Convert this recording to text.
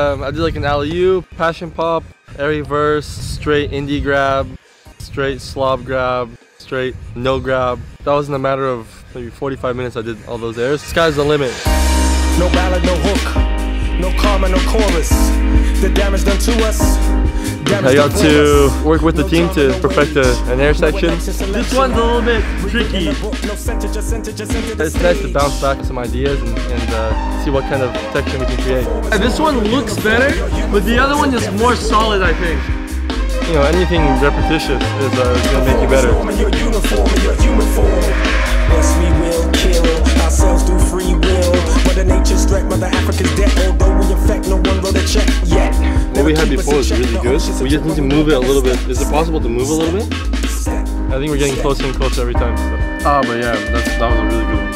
Um, I did like an alley-oop, passion pop, air reverse, straight indie grab, straight slob grab, straight no grab. That was in a matter of maybe 45 minutes I did all those airs. Sky's the limit. No ballad, no hook, no karma, no chorus. The damage done to us. I got to work with the team to perfect a, an air section. This one's a little bit tricky. It's nice to bounce back some ideas and, and uh, see what kind of section we can create. And this one looks better, but the other one is more solid, I think. You know, anything repetitious is, uh, is gonna make you better. What we had before was really good. We just need to move it a little bit. Is it possible to move a little bit? I think we're getting closer and closer every time. So. Ah, but yeah, that's, that was a really good one.